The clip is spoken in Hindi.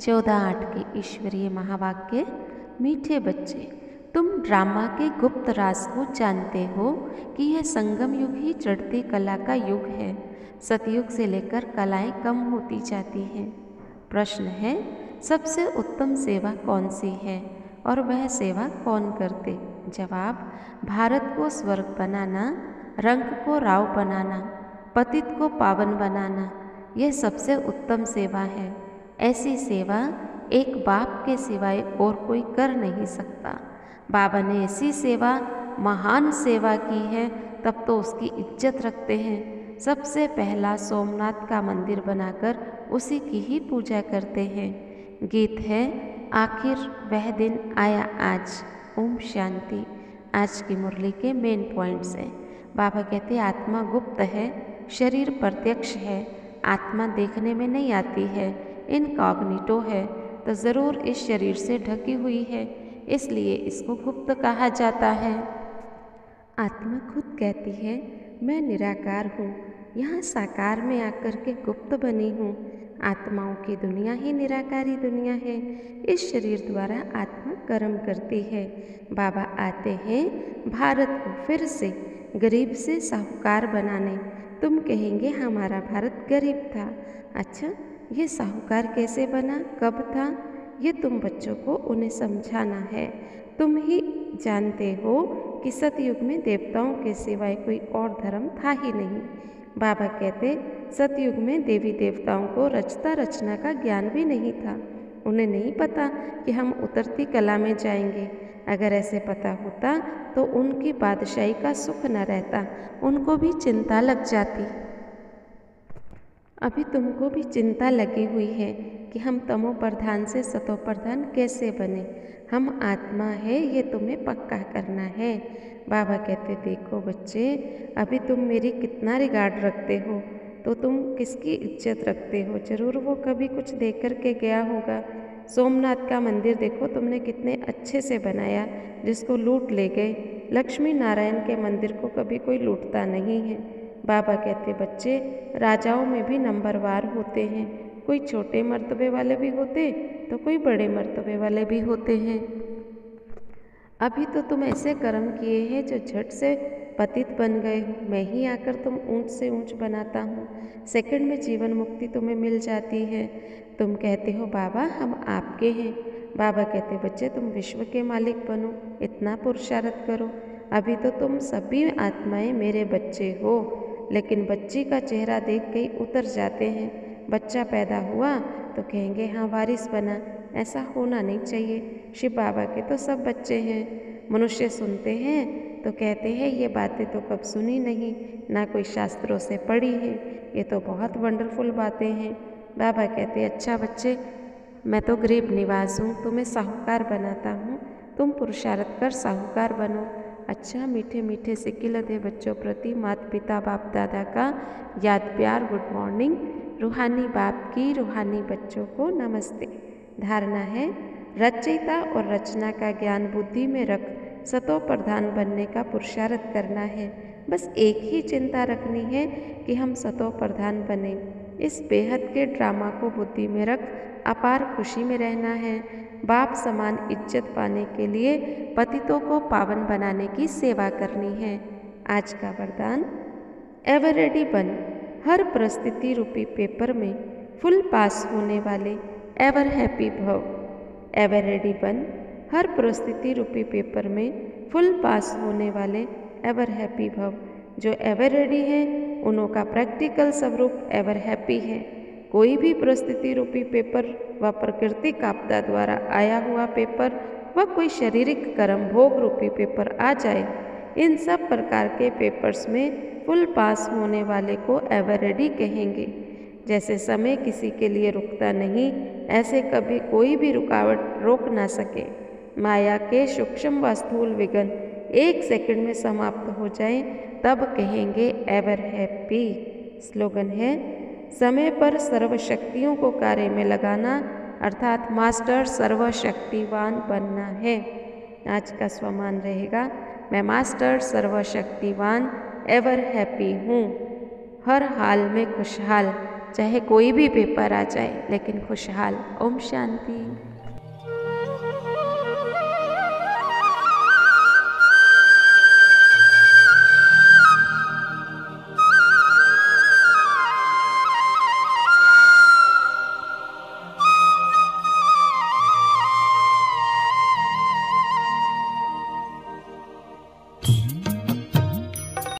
चौदह आठ के ईश्वरीय महावाक्य, मीठे बच्चे, तुम ड्रामा के गुप्त राज को जानते हो कि यह संगम युग ही चढ़ती कला का युग है। सतयुग से लेकर कलाएँ कम होती जाती हैं। प्रश्न है, सबसे उत्तम सेवा कौन सी है और वह सेवा कौन करते? जवाब, भारत को स्वर्ग बनाना, रंग को राव बनाना, पतित को पावन बनाना, यह सबसे उत्तम सेवा है। ऐसी सेवा एक बाप के सिवाय और कोई कर नहीं सकता। बाबा ने ऐसी सेवा, महान सेवा की है, तब तो उसकी इज़्ज़त रखते हैं। सबसे पहला सोमनाथ का मंदिर बनाकर उसी की ही पूजा करते हैं। गीत है, आखिर वह दिन आया आज। ओम शांति। आज की मुरली के मेन पॉइंट्स हैं। बाबा कहते, आत्मा गुप्त है, शरीर प्रत्यक्ष है, आत्मा देखने में नहीं आती है। इनकॉग्निटो है तो ज़रूर इस शरीर से ढकी हुई है, इसलिए इसको गुप्त कहा जाता है। आत्मा खुद कहती है, मैं निराकार हूँ, यहाँ साकार में आकर के गुप्त बनी हूँ। आत्माओं की दुनिया ही निराकारी दुनिया है, इस शरीर द्वारा आत्मा कर्म करती है। बाबा आते हैं, भारत को फिर से, गरीब से साहूकार बनाने। तुम कहेंगे हमारा भारत गरीब था। अच्छा ये साहूकार कैसे बना? कब था? ये तुम बच्चों को उन्हें समझाना है। तुम ही जानते हो कि सतयुग में देवताओं के सिवाय कोई और धर्म था ही नहीं। बाबा कहते, सतयुग में देवी देवताओं को रचता रचना का ज्ञान भी नहीं था। उन्हें नहीं पता कि हम उतरती कला में जाएँगे। अगर ऐसे पता होता तो उनकी बादशाही का सुख न रहता, उनको भी चिंता लग जाती। अभी तुमको भी चिंता लगी हुई है कि हम तमो प्रधान से सतो प्रधान कैसे बने? हम आत्मा है, ये तुम्हें पक्का करना है। बाबा कहते, देखो बच्चे, अभी तुम मेरी कितना रिगार्ड रखते हो? तो तुम किसकी इज़्ज़त रखते हो? ज़रूर वो कभी कुछ देख कर के गया होगा। सोमनाथ का मंदिर देखो, तुमने कितने अच्छे से बनाया, जिसको लूट ले गए। लक्ष्मी नारायण के मंदिर को कभी कोई लूटता नहीं है। बाबा कहते, बच्चे, राजाओं में भी नंबरवार होते हैं। कोई छोटे मर्तबे वाले भी होते तो कोई बड़े मर्तबे वाले भी होते हैं। अभी तो तुम ऐसे कर्म किए हैं जो झट से पतित बन गए। हो मैं ही आकर तुम ऊंच से ऊंच बनाता हूँ। सेकंड में जीवन मुक्ति तुम्हें मिल जाती है। तुम कहते हो, बाबा, हम आपके हैं। बाबा कहते, बच्चे, तुम विश्व के मालिक बनो। इतना पुरुषार्थ करो। अभी तो तुम सभी आत्माएँ मेरे बच्चे हो। लेकिन बच्ची का चेहरा देख के उतर जाते हैं। बच्चा पैदा हुआ तो कहेंगे हाँ वारिस बना, ऐसा होना नहीं चाहिए। शिव बाबा के तो सब बच्चे हैं। मनुष्य सुनते हैं तो कहते हैं, ये बातें तो कब सुनी नहीं, ना कोई शास्त्रों से पढ़ी है। ये तो बहुत वंडरफुल बातें हैं। बाबा कहते अच्छा बच्चे, मैं तो गरीब निवास हूँ, तुम्हें साहूकार बनाता हूँ। तुम पुरुषार्थ कर साहूकार बनो। अच्छा मीठे मीठे सिक्की लदे बच्चों प्रति माता पिता बाप दादा का याद प्यार। Good morning. रूहानी बाप की रूहानी बच्चों को नमस्ते। धारणा है, रचयिता और रचना का ज्ञान बुद्धि में रख सतो प्रधान बनने का पुरुषार्थ करना है। बस एक ही चिंता रखनी है कि हम सतो प्रधान बने। इस बेहद के ड्रामा को बुद्धि में रख अपार खुशी में रहना है। बाप समान इज़्ज़त पाने के लिए पतितों को पावन बनाने की सेवा करनी है। आज का वरदान एवर रेडी बन, हर परिस्थिति रूपी पेपर में फुल पास होने वाले एवर हैप्पी भव। एवर रेडी बन, हर परिस्थिति रूपी पेपर में फुल पास होने वाले एवर हैप्पी भव, जो एवर रेडी हैं उनों का प्रैक्टिकल स्वरूप एवर हैप्पी है। कोई भी परिस्थिति रूपी पेपर व प्रकृतिक आपदा द्वारा आया हुआ पेपर व कोई शारीरिक कर्म भोग रूपी पेपर आ जाए, इन सब प्रकार के पेपर्स में फुल पास होने वाले को एवर रेडी कहेंगे। जैसे समय किसी के लिए रुकता नहीं, ऐसे कभी कोई भी रुकावट रोक ना सके। माया के सूक्ष्म व स्थूल विघन एक सेकंड में समाप्त हो जाए तब कहेंगे, एवर हैप्पी स्लोगन है। समय पर सर्वशक्तियों को कार्य में लगाना, अर्थात मास्टर सर्वशक्तिवान बनना है। आज का स्वमान रहेगा, मैं मास्टर सर्वशक्तिवान, एवर हैप्पी हूँ। हर हाल में खुशहाल, चाहे कोई भी पेपर आ जाए, लेकिन खुशहाल, ओम शांति।